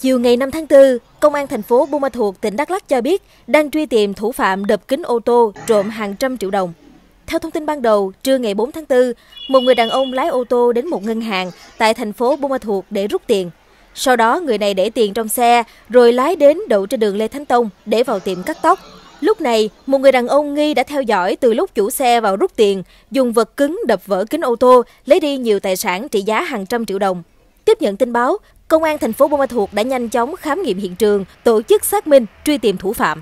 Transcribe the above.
Chiều ngày 5 tháng 4, Công an thành phố Buôn Ma Thuột, tỉnh Đắk Lắk cho biết đang truy tìm thủ phạm đập kính ô tô trộm hàng trăm triệu đồng. Theo thông tin ban đầu, trưa ngày 4 tháng 4, một người đàn ông lái ô tô đến một ngân hàng tại thành phố Buôn Ma Thuột để rút tiền. Sau đó, người này để tiền trong xe rồi lái đến đậu trên đường Lê Thánh Tông để vào tiệm cắt tóc. Lúc này, một người đàn ông nghi đã theo dõi từ lúc chủ xe vào rút tiền, dùng vật cứng đập vỡ kính ô tô, lấy đi nhiều tài sản trị giá hàng trăm triệu đồng. Tiếp nhận tin báo, Công an thành phố Buôn Ma Thuột đã nhanh chóng khám nghiệm hiện trường, tổ chức xác minh, truy tìm thủ phạm.